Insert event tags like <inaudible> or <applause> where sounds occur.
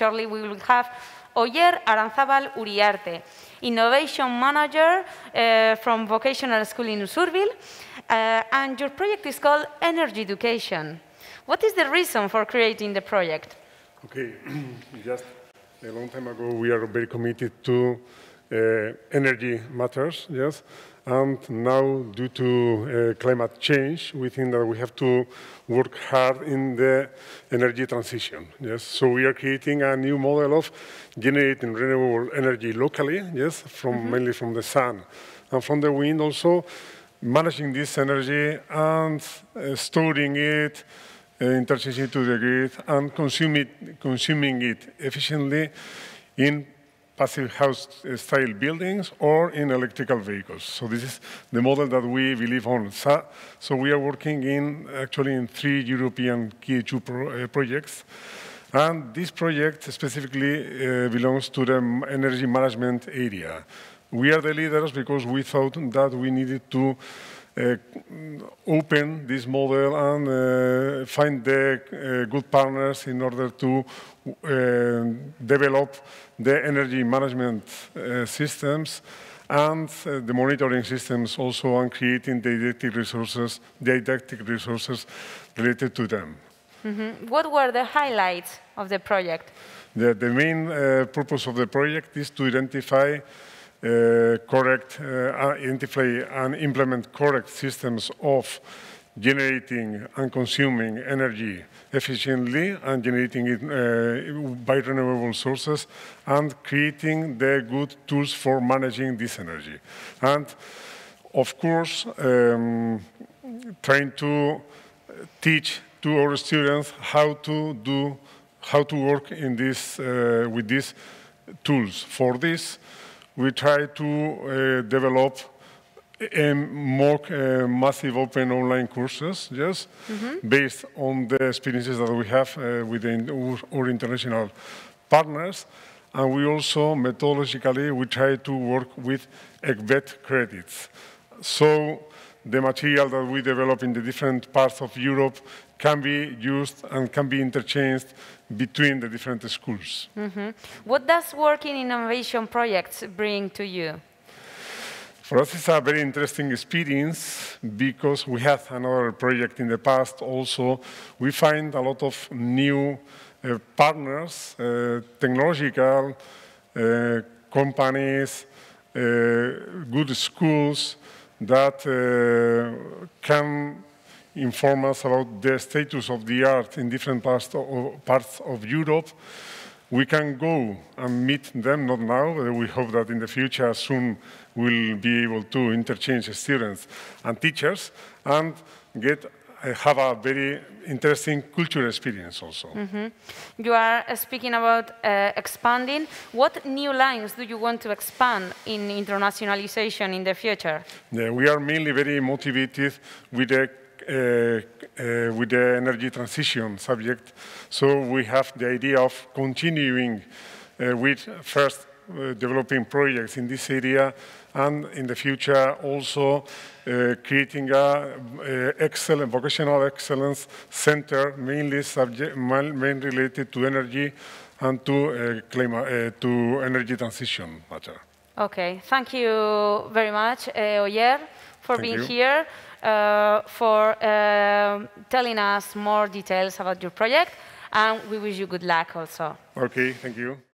shortly we will have Oier Aranzabal Uriarte, Innovation Manager uh, from Vocational School in Usurbil, uh, and your project is called Energyducation. What is the reason for creating the project? Okay, <clears throat> just a long time ago, we are very committed to energy matters, yes, and now, due to uh, climate change, we think that we have to work hard in the energy transition. Yes, so we are creating a new model of generating renewable energy locally. Yes, from mm -hmm. mainly from the sun and from the wind. Also, managing this energy and uh, storing it, uh, interchanging it to the grid, and consume it, consuming it efficiently in passive house-style buildings or in electrical vehicles. So this is the model that we believe on. So, so we are working in actually in three European KA2 pro, uh, projects. And this project specifically uh, belongs to the energy management area. We are the leaders because we thought that we needed to uh, open this model and uh, find the uh, good partners in order to develop the energy management systems and uh, the monitoring systems also on creating didactic resources, didactic resources related to them. Mm -hmm. What were the highlights of the project? The, the main uh, purpose of the project is to identify uh, correct, uh, identify and implement correct systems of generating and consuming energy efficiently and generating it uh, by renewable sources and creating the good tools for managing this energy. And of course, um, trying to teach to our students how to do, how to work in this, uh, with these tools. For this, we try to uh, develop a more uh, massive open online courses, yes, mm -hmm. based on the experiences that we have uh, within our international partners. And we also, methodologically, we try to work with ECVET credits. So the material that we develop in the different parts of Europe can be used and can be interchanged between the different schools. Mm -hmm. What does working in innovation projects bring to you? For us, it's a very interesting experience because we had another project in the past also. We find a lot of new uh, partners, uh, technological uh, companies, uh, good schools that uh, can inform us about the status of the art in different parts of, parts of Europe. We can go and meet them, not now, but we hope that in the future soon we'll be able to interchange students and teachers and get uh, have a very interesting cultural experience also. Mm -hmm. You are speaking about uh, expanding. What new lines do you want to expand in internationalization in the future? Yeah, we are mainly very motivated with the uh, uh, with the energy transition subject. So we have the idea of continuing uh, with first developing projects in this area and in the future also uh, creating a uh, excellent vocational excellence center mainly subject related to energy and to uh, climate to energy transition matter. Okay, thank you very much, Oier, for thank being you. here uh, for uh, telling us more details about your project, and we wish you good luck also. Okay, thank you.